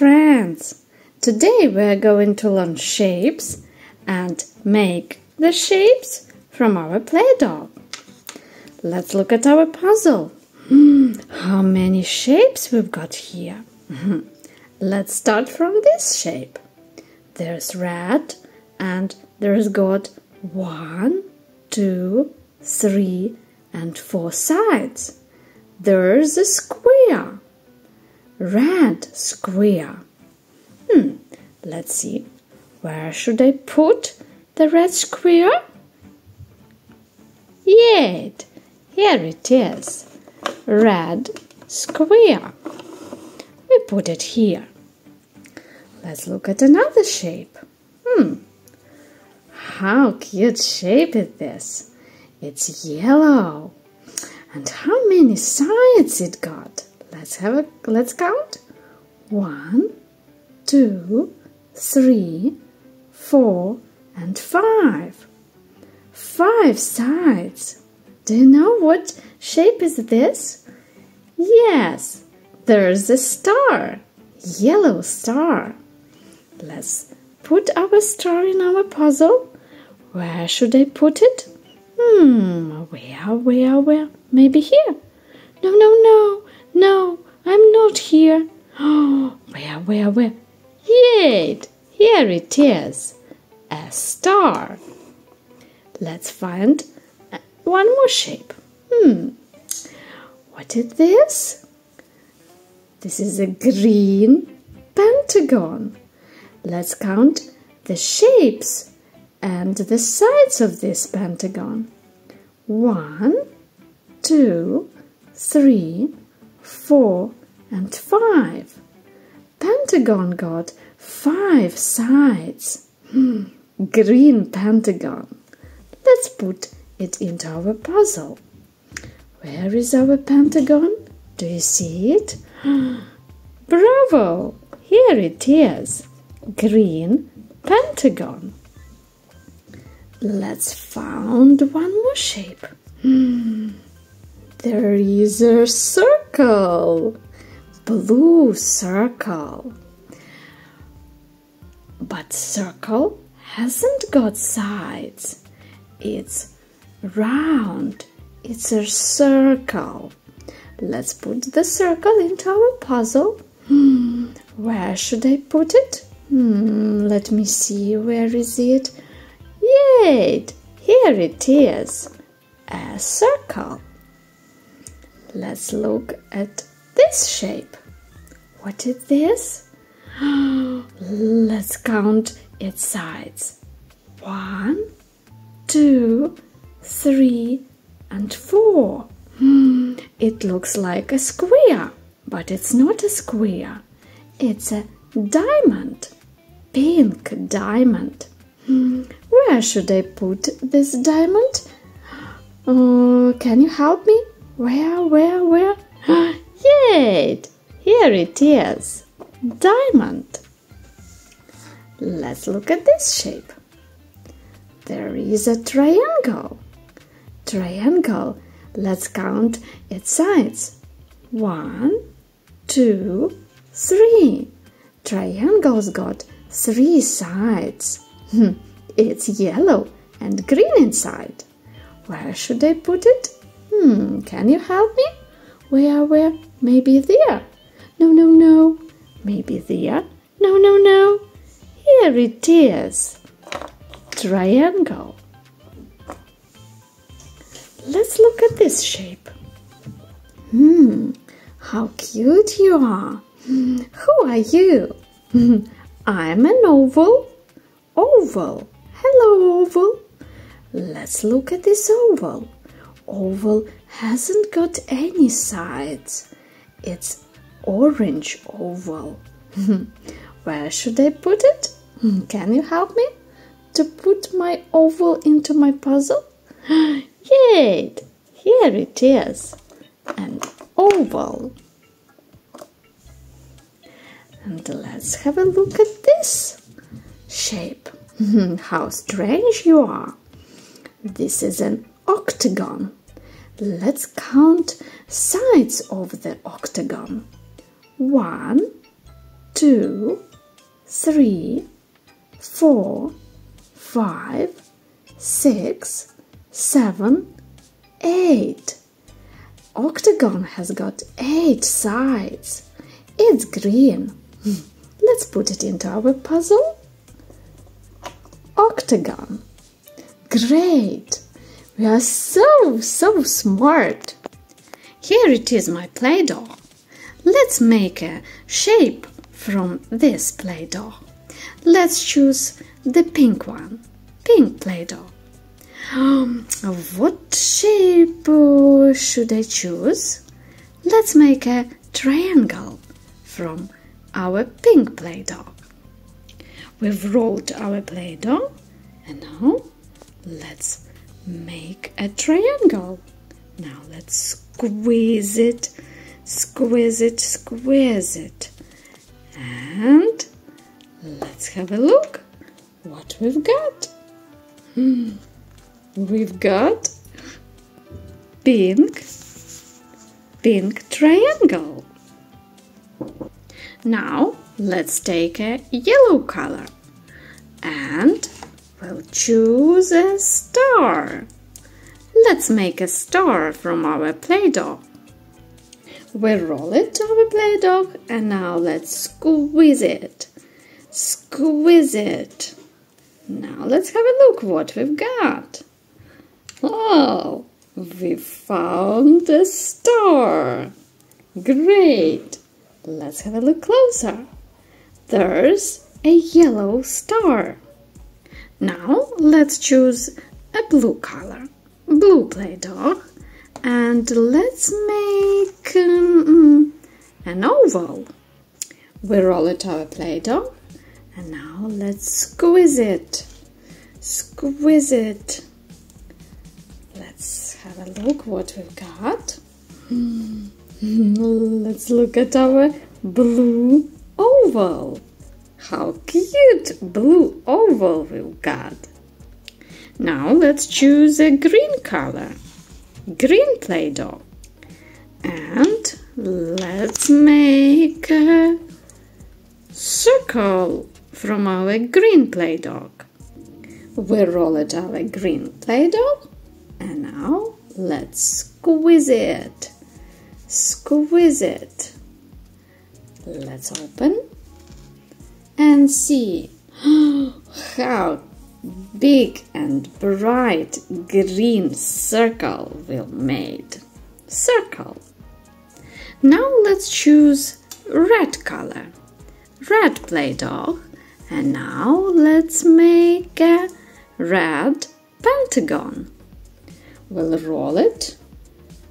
friends! Today we're going to learn shapes and make the shapes from our Play-Doh. Let's look at our puzzle. Hmm, how many shapes we've got here? Let's start from this shape. There's red and there's got one, two, three, and four sides. There's a square red square. Hmm, let's see. Where should I put the red square? Yet, here it is. Red square. We put it here. Let's look at another shape. Hmm, how cute shape is this? It's yellow. And how many sides it got? Let's have a let's count. One, two, three, four, and five. Five sides. Do you know what shape is this? Yes, there's a star. Yellow star. Let's put our star in our puzzle. Where should I put it? Hmm, where, where, where? Maybe here. No, no, no. No, I'm not here. Oh, where, where, where? Yet, here it is. A star. Let's find one more shape. Hmm, what is this? This is a green pentagon. Let's count the shapes and the sides of this pentagon. One, two, three, four, and five. Pentagon got five sides. Hmm, green pentagon. Let's put it into our puzzle. Where is our pentagon? Do you see it? Bravo! Here it is. Green pentagon. Let's find one more shape. Hmm. There is a circle, blue circle. But circle hasn't got sides. It's round. It's a circle. Let's put the circle into our puzzle. Hmm, where should I put it? Hmm, let me see. Where is it? Yay! Here it is. A circle. Let's look at this shape. What is this? Let's count its sides. One, two, three, and four. It looks like a square, but it's not a square. It's a diamond, pink diamond. Where should I put this diamond? Uh, can you help me? Where, where, where? Yay! Here it is. Diamond. Let's look at this shape. There is a triangle. Triangle. Let's count its sides. One, two, three. Triangle's got three sides. it's yellow and green inside. Where should I put it? Hmm, can you help me? Where, where? Maybe there. No, no, no. Maybe there. No, no, no. Here it is. Triangle. Let's look at this shape. Hmm, how cute you are. Who are you? I'm an oval. Oval. Hello, oval. Let's look at this oval oval hasn't got any sides. It's orange oval. Where should I put it? Can you help me to put my oval into my puzzle? Yay! Here it is. An oval. And let's have a look at this shape. How strange you are. This is an octagon. Let's count sides of the octagon. One, two, three, four, five, six, seven, eight. Octagon has got eight sides. It's green. Let's put it into our puzzle. Octagon. Great! We are so, so smart. Here it is, my Play-Doh. Let's make a shape from this Play-Doh. Let's choose the pink one. Pink Play-Doh. Um, what shape uh, should I choose? Let's make a triangle from our pink Play-Doh. We've rolled our Play-Doh and now let's make a triangle. Now let's squeeze it, squeeze it, squeeze it. And let's have a look what we've got. Hmm. We've got pink, pink triangle. Now let's take a yellow color and we'll choose a star. Let's make a star from our Play-Doh. We roll it to our Play-Doh and now let's squeeze it. Squeeze it. Now let's have a look what we've got. Oh, we found a star. Great. Let's have a look closer. There's a yellow star. Now let's choose a blue color, blue Play-Doh, and let's make um, an oval. We roll it our Play-Doh, and now let's squeeze it, squeeze it. Let's have a look what we've got. Let's look at our blue oval. How cute blue oval we've got. Now let's choose a green color. Green Play-Doh. And let's make a circle from our green Play-Doh. We roll it our green Play-Doh and now let's squeeze it squeeze it. Let's open and see how big and bright green circle we made. Circle. Now let's choose red color. Red Play-Doh. And now let's make a red pentagon. We'll roll it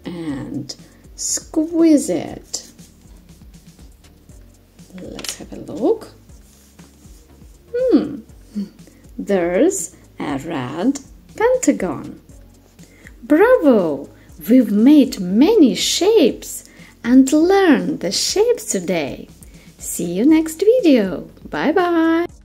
and squeeze it. Let's have a look. There's a red pentagon. Bravo! We've made many shapes and learned the shapes today. See you next video. Bye bye.